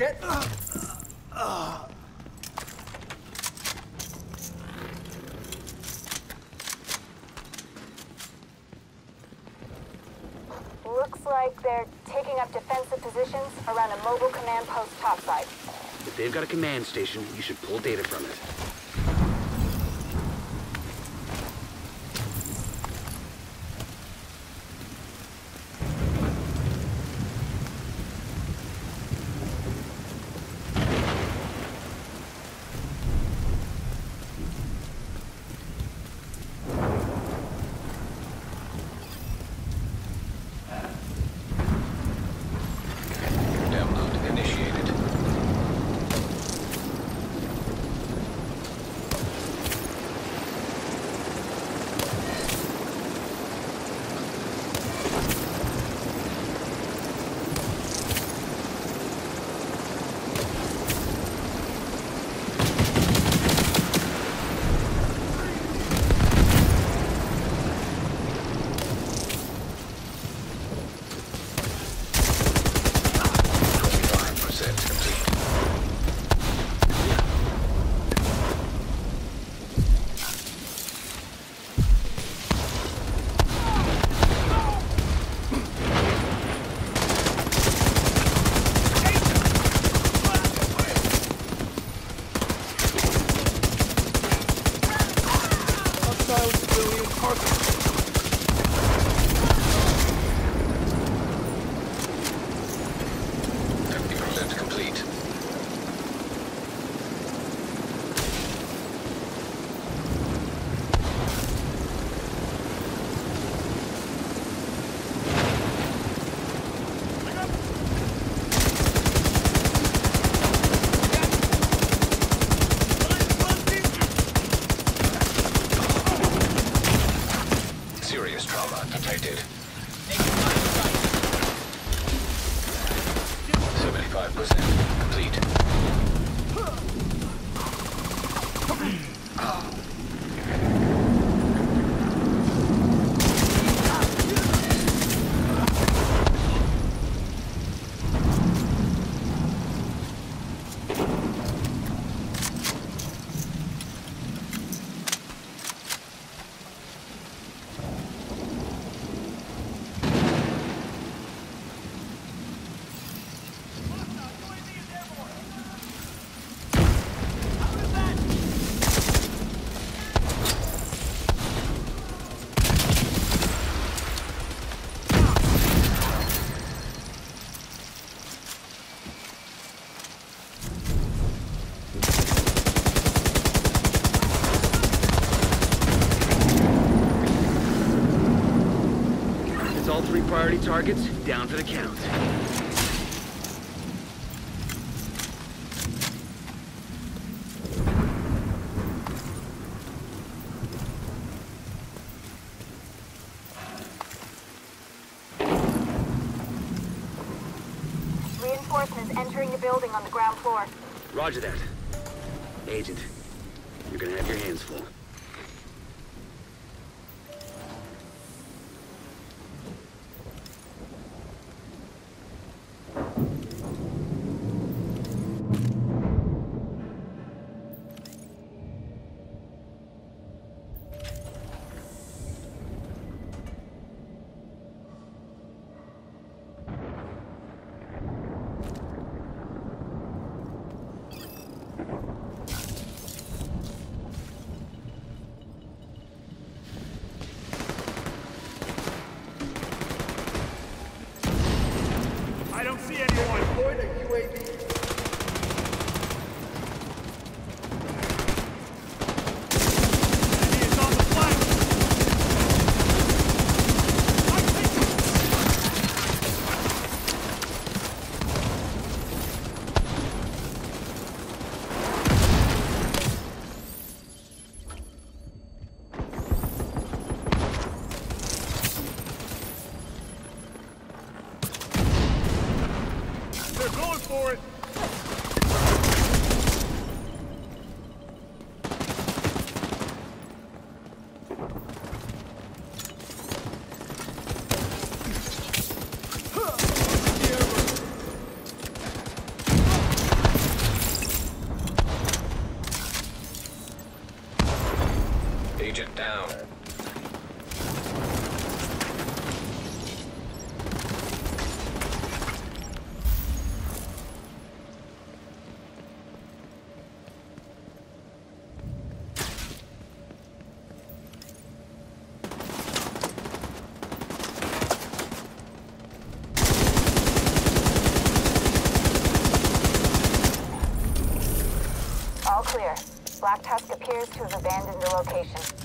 Get... Looks like they're taking up defensive positions around a mobile command post topside. If they've got a command station, you should pull data from it. Three priority targets, down to the count. Reinforcements entering the building on the ground floor. Roger that. Agent, Agent down. All clear. Black Tusk appears to have abandoned the location.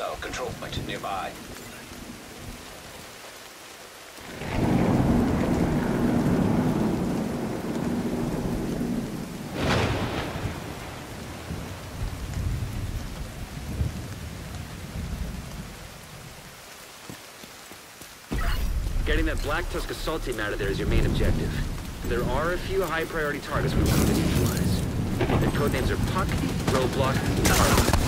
Hostile control point nearby. Getting that Black Tusk assault team out of there is your main objective. There are a few high-priority targets we want to neutralize. Their codenames are Puck, Roadblock, and Carl.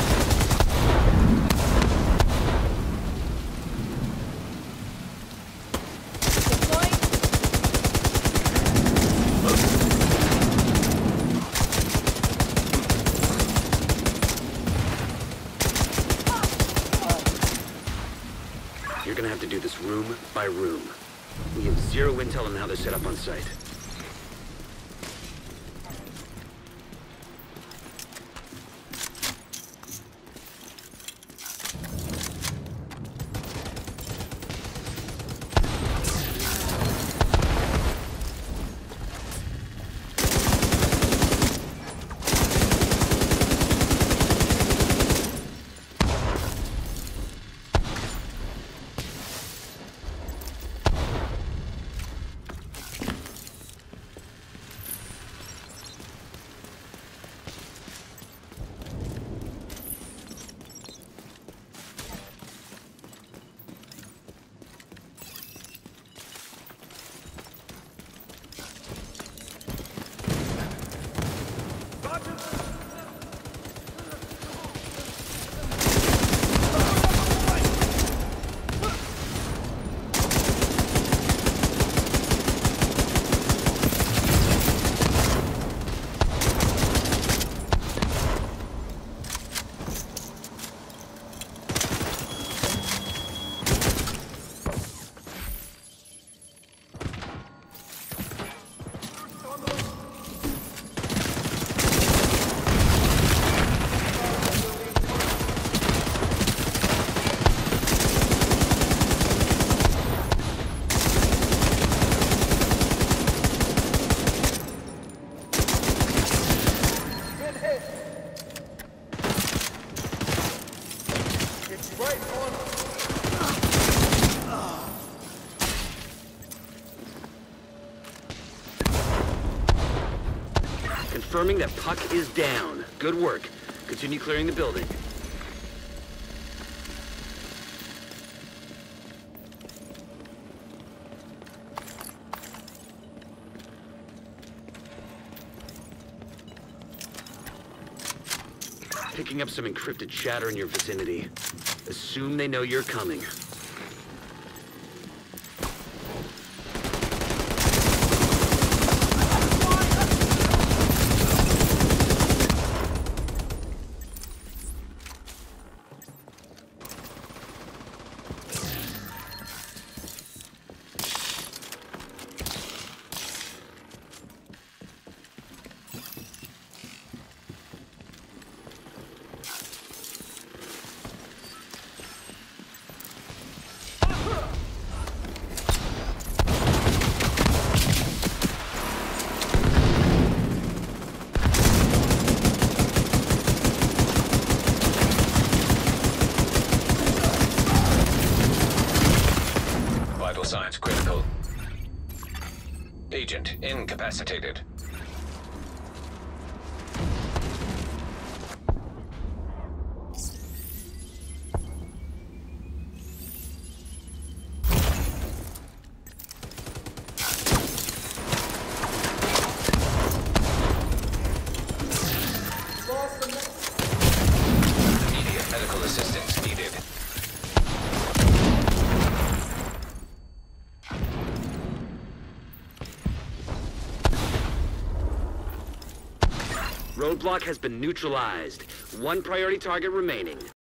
You're gonna have to do this room by room. We have zero intel on how they're set up on site. Confirming that Puck is down. Good work. Continue clearing the building. Picking up some encrypted chatter in your vicinity. Assume they know you're coming. Incapacitated. Roadblock has been neutralized. One priority target remaining.